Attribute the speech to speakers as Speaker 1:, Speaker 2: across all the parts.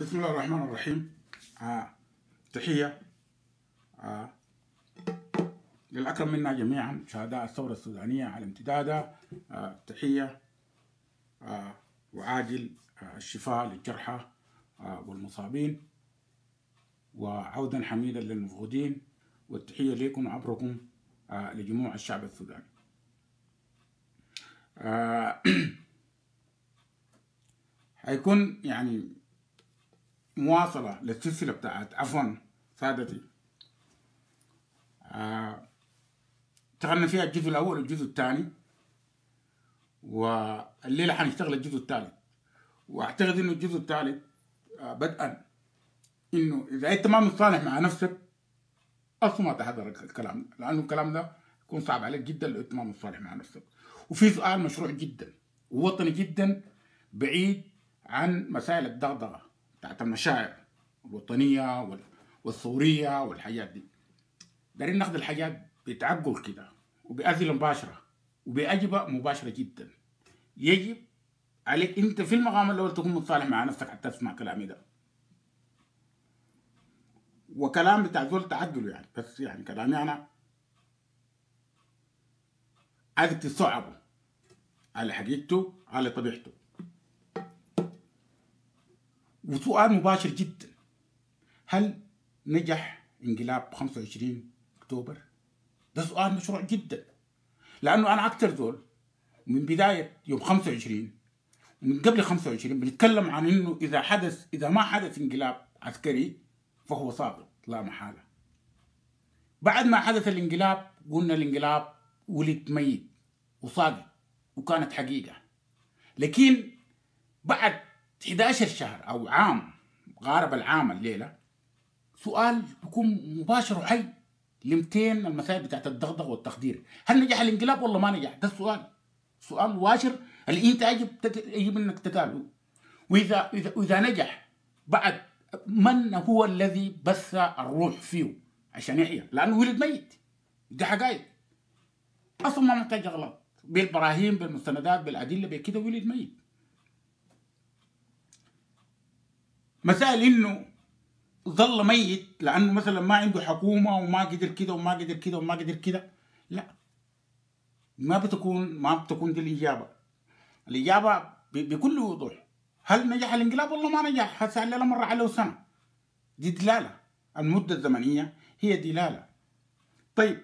Speaker 1: بسم الله الرحمن الرحيم آه. تحية آه. للأكرم منا جميعا شهداء الثورة السودانية على امتدادها آه. تحية آه. وعاجل آه. الشفاء للجرحى آه. والمصابين وعودا حميدا للمفقودين والتحية لكم عبركم آه. لجموع الشعب السوداني آه. هيكون يعني مواصلة للسلسلة بتاعت عفوا سادتي. آه اشتغلنا فيها الجزء الأول والجزء الثاني والليلة حنشتغل الجزء الثالث. وأعتقد إنه الجزء الثالث آه بدءا. إنه إذا أنت ما متصالح مع نفسك أصلا ما تحضر الكلام ده لأنه الكلام ده يكون صعب عليك جدا لو أنت ما متصالح مع نفسك. وفي سؤال مشروع جدا ووطني جدا بعيد عن مسائل الدغدغة. بتاعت المشاعر الوطنية وال- والثورية والحاجات دي. دايرين ناخد الحاجات بتعقل كده وبأذلة مباشرة وبأجوبة مباشرة جدا. يجب عليك أنت في المقام الأول تكون متصالح مع نفسك حتى تسمع كلامي ده. وكلام بتاع زول تعقله يعني بس يعني كلامي أنا عايزك تستوعبه على حقيقته على طبيعته. وسؤال مباشر جدا. هل نجح انقلاب 25 أكتوبر؟ ده سؤال مشروع جدا. لأنه أنا أكثر زول من بداية يوم 25 ومن قبل 25 بنتكلم عن إنه إذا حدث إذا ما حدث انقلاب عسكري فهو ساقط لا محالة. بعد ما حدث الانقلاب قلنا الانقلاب ولد ميت وساقط وكانت حقيقة. لكن بعد 11 شهر أو عام غارب العام الليلة سؤال بيكون مباشر وحي ل 200 المسائل بتاعت الدغدغه والتخدير. هل نجح الانقلاب ولا ما نجح؟ ده السؤال. سؤال مباشر. اللي أنت يجب يجب إنك تتابعه وإذا إذا إذا نجح بعد من هو الذي بث الروح فيه؟ عشان يحيا لأنه ولد ميت. دي حقائق. أصلا ما محتاج اغلاط بالبراهين بالمستندات بالأدلة بكده ولد ميت. مسائل إنه ظل ميت لأنه مثلا ما عنده حكومة وما قدر كده وما قدر كده وما قدر كده. لا. ما بتكون ما بتكون دي الإجابة. الإجابة بكل وضوح. هل نجح الانقلاب؟ ولا ما نجح؟ هسه الليلة مر عليه سنة. دي دلالة. المدة الزمنية هي دلالة. طيب.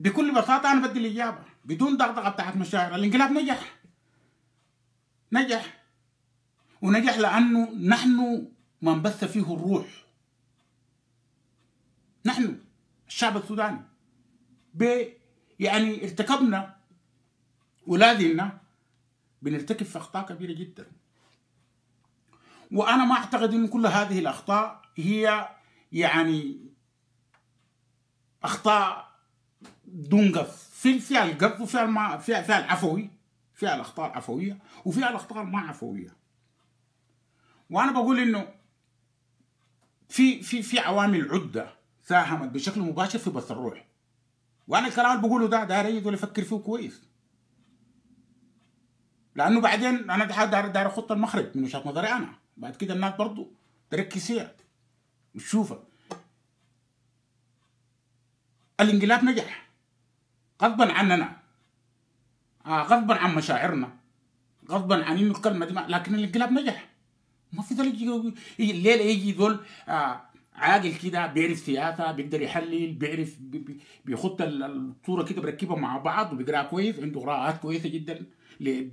Speaker 1: بكل بساطة أنا بدي الإجابة. بدون دغدغة بتاعت مشاعر. الانقلاب نجح. نجح. ونجح لأنه نحن من بث فيه الروح. نحن الشعب السوداني. ب يعني ارتكبنا ولازلنا بنرتكب في أخطاء كبيرة جدا. وأنا ما أعتقد ان كل هذه الأخطاء هي يعني أخطاء دون قصد في فيها القصد وفيها الما فيها العفوي فيها الأخطاء العفوية وفيها الأخطاء الما عفويه وأنا بقول إنه في في في عوامل عدة ساهمت بشكل مباشر في بث الروح. وأنا الكلام اللي بقوله ده داير يجي يفكر فيه كويس. لأنه بعدين أنا داير داير أخط المخرج من وجهة نظري أنا. بعد كده الناس برضو تركز فيها وتشوفها الإنقلاب نجح. غصبا عننا. آه غصبا عن مشاعرنا. غصبا عن إنه الكلمة دي ما- لكن الإنقلاب نجح. ما في ذلك الليلة يجي ذول آه عاقل كده بيعرف سياسة بيقدر يحلل بيعرف بي- بي- بيخط ال- الصورة كده بركبها مع بعض وبيقرأها كويس عنده قراءات كويسة جدا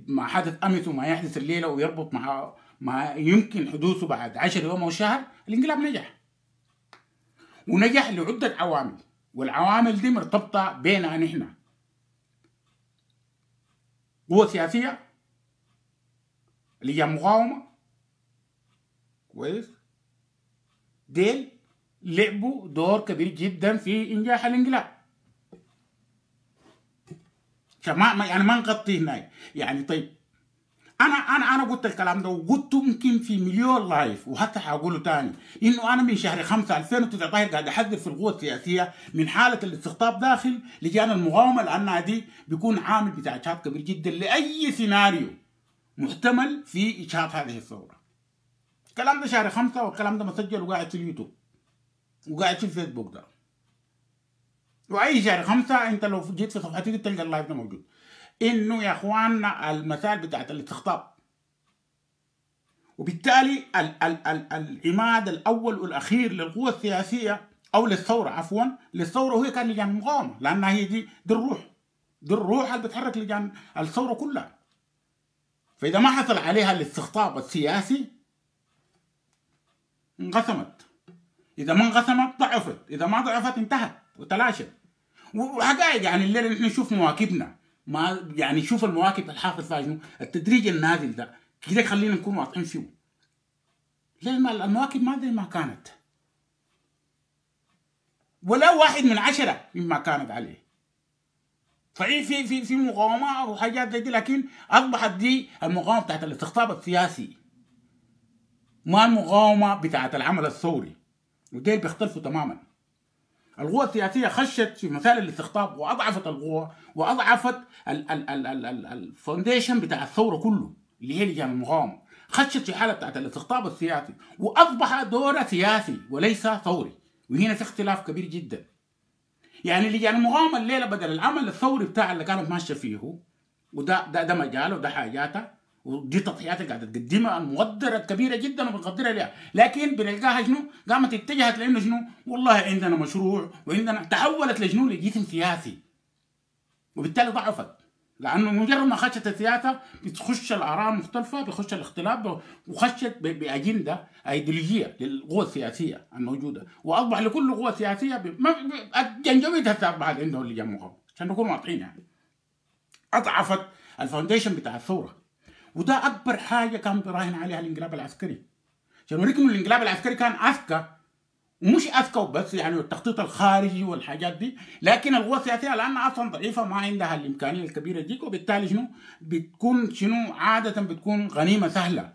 Speaker 1: ما حدث امس وما يحدث الليلة ويربط مع ما يمكن حدوثه بعد عشر يوم أو شهر الانقلاب نجح. ونجح لعدة عوامل والعوامل دي مرتبطة بيننا نحن. قوة سياسية اللي هي مقاومة كويس. ديل لعبوا دور كبير جدا في إنجاح الانقلاب عشان ما ما- يعني ما نغطي هناك. يعني طيب أنا أنا أنا قلت الكلام ده وقلته يمكن في مليون live وحتى حقوله تاني إنه أنا من شهر 5 2019 قاعد أحذر في القوى السياسية من حالة الاستقطاب داخل لجان المقاومة لانها دي بيكون عامل بتاع اجهاض كبير جدا لأي سيناريو محتمل في اجهاض هذه الثورة. الكلام ده شهر خمسة والكلام ده مسجل وقاعد في اليوتيوب. وقاعد في الفيسبوك ده. وأي شهر خمسة أنت لو جيت في صفحتي تلقى ال live ده موجود. إنه يا إخواننا المسائل بتاعت الاستقطاب. وبالتالي ال ال ال العماد الأول والأخير للقوة السياسية أو للثورة عفوا للثورة هي كان لجان المقاومة لأنها هي دي دي الروح. دي الروح اللي بتحرك لجان الثورة كلها. فإذا ما حصل عليها الاستقطاب السياسي انقسمت. إذا ما انقسمت ضعفت إذا ما ضعفت انتهت وتلاشت. وحقائق يعني الليلة نحن نشوف مواكبنا ما يعني شوف المواكب الحاصل فيها شنو؟ التدريج النازل ده. كده خلينا نكون واضحين فيه. ليه المواكب ما زي ما كانت. ولا واحد من عشرة مما كانت عليه. صحيح في في في مقاومات وحاجات زي دي لكن أصبحت دي المقاومة بتاعت الاستقطاب السياسي. ما المقاومة بتاعت العمل الثوري. وديل بيختلفوا تماما. القوى السياسية خشت في مسائل الاستقطاب وأضعفت القوى وأضعفت الفونديشن بتاع الثورة كله اللي هي لجان المقاومة. خشت في حالة بتاعت الاستقطاب السياسي وأصبح دورها سياسي وليس ثوري. وهنا في اختلاف كبير جدا. يعني لجان المقاومة الليلة بدل العمل الثوري بتاع اللي كانت ماشية فيه وده ده ده مجاله وده حاجاته. ودي تضحيات قاعدة تقدمها المقدره كبيرة جدا وبنقدرها لها لكن بنلقاها شنو؟ قامت اتجهت لإنه شنو؟ والله عندنا مشروع وعندنا تحولت لشنو؟ لجسم سياسي وبالتالي ضعفت. لأنه مجرد ما خشت السياسة بتخش الآراء المختلفه بيخش الاختلاف وخشت بأجندة أيديولوجية للقوى السياسية الموجودة. وأصبح لكل قوة سياسية ب... ما جنجويد هسه أصبحت عندهم لجان مقاومه عشان نكون واضحين يعني. أضعفت ال foundation بتاع الثورة. وده أكبر حاجة كان بيراهن عليها الانقلاب العسكري. عشان اوريك انه الانقلاب العسكري كان أذكى ومش أذكى بس يعني التخطيط الخارجي والحاجات دي لكن القوى السياسيه لانها أصلا ضعيفة ما عندها الإمكانية الكبيرة دي وبالتالي شنو؟ بتكون شنو؟ عادة بتكون غنيمة سهلة.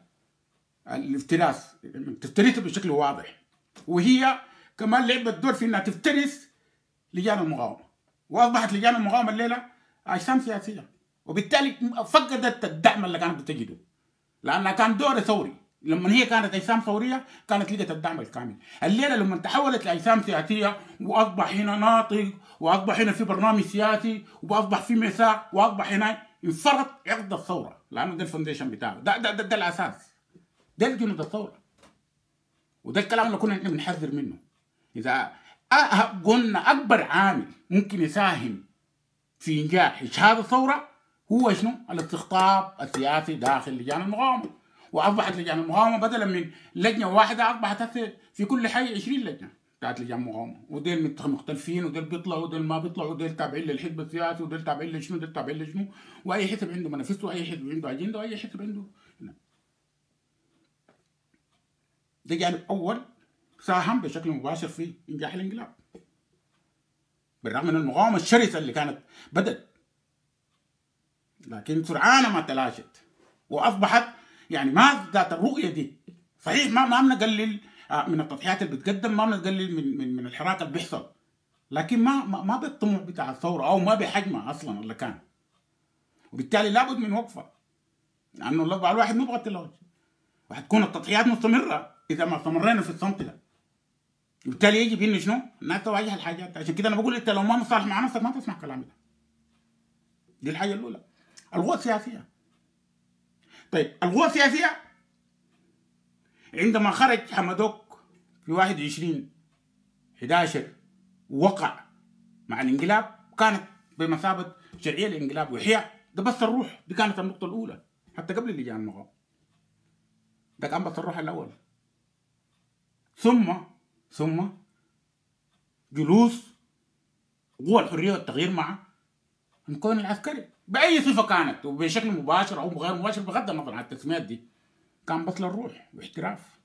Speaker 1: الافتراس تفترسها بشكل واضح. وهي كمان لعبت دور في إنها تفترس لجان المقاومة. وأصبحت لجان المقاومة الليلة اجسام سياسية. وبالتالي فقدت الدعم اللي كانت بتجده. لانها كان دور ثوري. لما هي كانت أجسام ثورية كانت لقت الدعم الكامل. الليلة لما تحولت لأجسام سياسية وأصبح هنا ناطق وأصبح هنا في برنامج سياسي وأصبح في ميثاق وأصبح هنا انفرط عقد الثورة. لأنه ده الفونديشن بتاعه. ده ده, ده, ده الأساس. ده الجنود الثورة. وده الكلام اللي كنا بنحذر منه. إذا قلنا أكبر عامل ممكن يساهم في إنجاح اجهاض الثورة هو شنو؟ الاستقطاب السياسي داخل لجان المقاومة. وأصبحت لجان المقاومة بدلا من لجنة واحدة أصبحت في كل حي 20 لجنة بتاعت لجان مقاومه وديل مختلفين وديل بيطلعوا وديل ما بيطلعوا وديل تابعين للحزب السياسي وديل تابعين لشنو وديل تابعين لشنو. وأي حزب عنده منافسته وأي حزب عنده أجندة وأي حزب عنده ده جانب أول ساهم بشكل مباشر في إنجاح الانقلاب. بالرغم من المقاومة الشرسة اللي كانت بدت لكن سرعان ما تلاشت. وأصبحت يعني ما ذات الرؤية دي. صحيح ما ما بنقلل من التضحيات اللي بتقدم ما بنقلل من من من الحراك اللي بيحصل. لكن ما ما, بالطموح بتاع الثورة أو ما بحجمها أصلا اللي كان. وبالتالي لابد من وقفة. لأنه الله الواحد ما يبغى التلوث وحتكون التضحيات مستمرة إذا ما استمرينا في الصمت ده. وبالتالي يجب إنه شنو؟ الناس تواجه الحاجات. عشان كده أنا بقول إنت لو ما مصالح مع نفسك ما تسمع كلامي ده. دي الحاجة الأولى. القوى السياسيه طيب القوى السياسيه عندما خرج حمدوك في 21 11 وقع مع الانقلاب كانت بمثابة شرعية الانقلاب واحياء ده بس الروح. دي كانت النقطة الأولى حتى قبل اللي جاء النقاب ده كان بس الروح الأول. ثم ثم جلوس قوى الحرية والتغيير مع المكون العسكري. بأي صفة كانت وبشكل مباشر أو غير مباشر بغض النظر عن التسميات دي كان بطل الروح واحتراف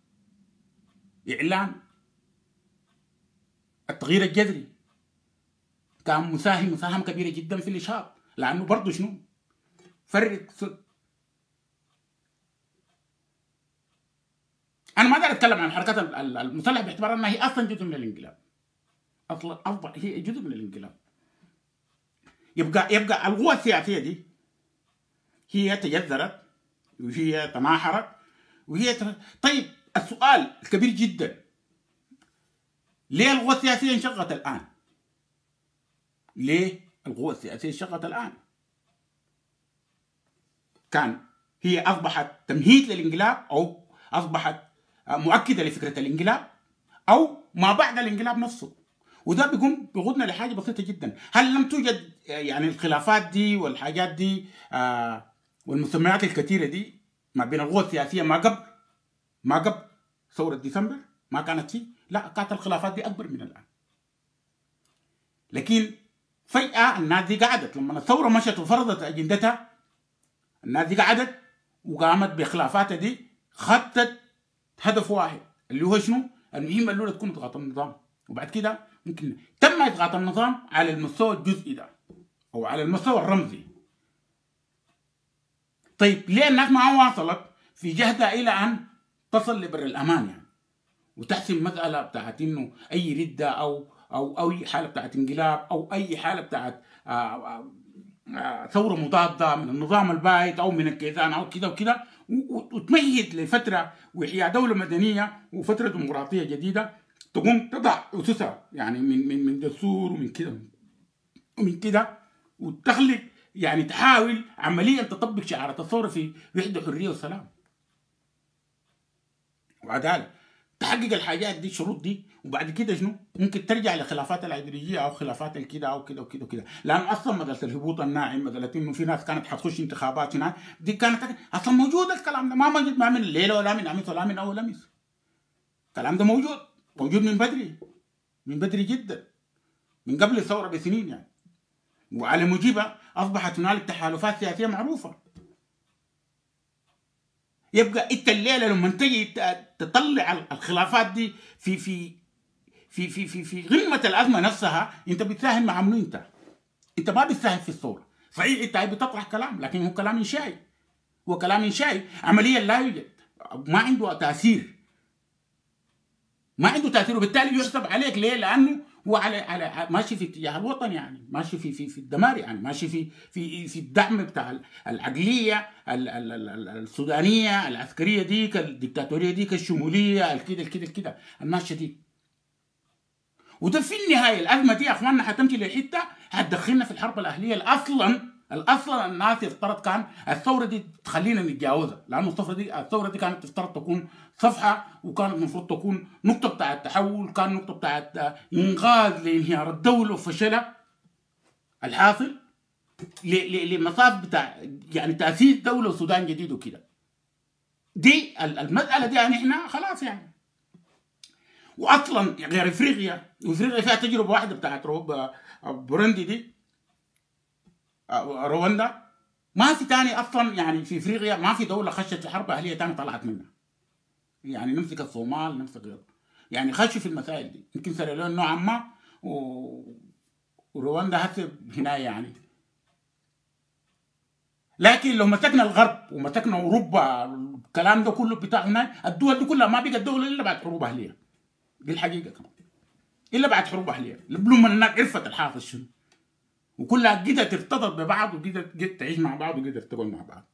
Speaker 1: إعلان التغيير الجذري. كان مساهم مساهمة كبيرة جدا في الاشهاط لأنه برضه شنو؟ فرق أنا ما أقدر أتكلم عن الحركات المسلحه باعتبار إنها هي أصلا جزء من الانقلاب. أصلا أفضل هي جزء من الانقلاب. يبقى يبقى القوى السياسيه دي هي تجذرت وهي تناحرت وهي ت... طيب السؤال الكبير جدا ليه القوى السياسيه انشقت الآن؟ ليه القوى السياسيه انشقت الآن؟ كان هي أصبحت تمهيد للانقلاب أو أصبحت مؤكدة لفكرة الانقلاب أو ما بعد الانقلاب نفسه وده بيقوم بيقودنا لحاجة بسيطة جدا. هل لم توجد يعني الخلافات دي والحاجات دي آه والمسميات الكثيرة دي ما بين القوى السياسية ما قبل؟ ما قبل ثورة ديسمبر؟ ما كانت فيه لا كانت الخلافات دي أكبر من الآن. لكن فجأة الناس دي قعدت. لما الثورة مشت وفرضت أجندتها الناس دي قعدت وقامت بخلافاتها دي خطت هدف واحد اللي هو شنو؟ المهمه الاولى تكون اضغاط النظام. وبعد كده ممكن تم إضغاط النظام على المستوى الجزئي ده أو على المستوى الرمزي. طيب ليه الناس ما واصلت في جهدها إلى أن تصل لبر الأمان يعني؟ وتحسم مسألة بتاعت إنه أي ردة أو أو أو أي حالة بتاعت انقلاب أو أي حالة بتاعت آآ آآ آآ ثورة مضادة من النظام البايت أو من الكيزان أو كده وكده وتمهد لفترة واحياء دولة مدنية وفترة ديمقراطية جديدة تقوم تضع اسسها يعني من من من دستور ومن كده ومن كده وتخلق يعني تحاول عمليا تطبق شعارات الثوره في وحدة حرية وسلام. وعداله تحقق الحاجات دي الشروط دي وبعد كده شنو؟ ممكن ترجع لخلافات الايديولوجيه أو خلافات الكده أو كده وكده وكده. لأن أصلا مساله الهبوط الناعم مساله إنه في ناس كانت حتخش انتخابات هناك دي كانت أصلا موجود الكلام ده. ما موجود ما من الليلة ولا من أمس ولا من أول أمس. الكلام ده موجود. موجود من بدري من بدري جدا من قبل الثورة بسنين يعني. وعلى موجبها أصبحت هنالك تحالفات سياسية معروفة. يبقى إنت الليلة لما تجي تطلع الخلافات دي في في في في في في قمه الأزمة نفسها إنت بتساهم مع منو إنت؟ إنت ما بتساهم في الثورة. صحيح إنت بتطرح كلام لكن هو كلام إنشائي. هو كلام إنشائي عمليا لا يوجد. ما عنده تأثير. ما عنده تأثير وبالتالي يحسب عليك ليه؟ لأنه هو على على ماشي في اتجاه الوطن يعني ماشي في في في الدمار يعني ماشي في في في الدعم بتاع العقلية السودانية العسكرية ديك الدكتاتوريه ديك الشمولية الكده الكده الكده الماشية دي وده في النهاية الأزمة دي يا اخواننا حتمشي لحتة حتدخلنا في الحرب الأهلية الاصلا الاصلا الناس يفترض كان الثورة دي تخلينا نتجاوزها لأنه الثورة دي الثورة دي كانت تفترض تكون صفحة وكانت المفروض تكون نقطة بتاعت تحول كان نقطة بتاعت إنقاذ لانهيار الدولة وفشلها. الحاصل لمصاف بتاع يعني تأسيس دولة وسودان جديد وكده. دي المسألة دي يعني إحنا خلاص يعني. واصلا غير إفريقيا وإفريقيا فيها تجربة واحدة بتاعت بورندي دي. رواندا ما في تاني أصلا يعني في إفريقيا ما في دولة خشت في حرب أهلية تاني طلعت منها. يعني نمسك الصومال نمسك يعني خشوا في المسائل دي. يمكن سيراليون نوعا ما و... ورواندا هسه هنا يعني. لكن لو مسكنا الغرب ومسكنا أوروبا الكلام ده كله بتاع هناك الدول دي كلها ما بقت دولة إلا بعد حروب أهلية. دي الحقيقة. كمان إلا بعد حروب أهلية. لما الناس عرفت الحافظ شنو. وكلها قدرت ترتبط ببعض وقدرت تعيش مع بعض وقدرت تقعد مع بعض.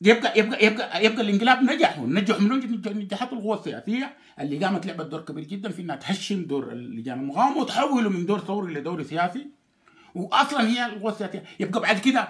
Speaker 1: يبقى يبقى يبقى يبقى الانقلاب نجح. ونجح من نجحت القوى السياسيه اللي قامت لعبت دور كبير جدا في إنها تهشم دور اللجان المقاومه وتحوله من دور ثوري لدور سياسي. واصلا هي القوى السياسيه يبقى بعد كده